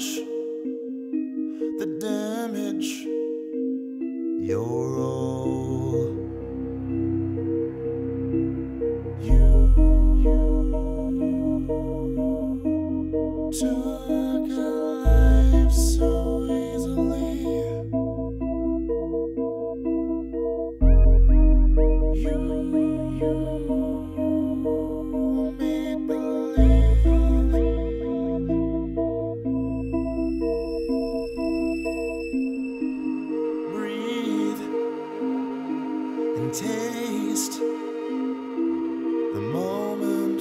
damage, the damage you're all. You, you took a life so easily. You, you. taste the moment.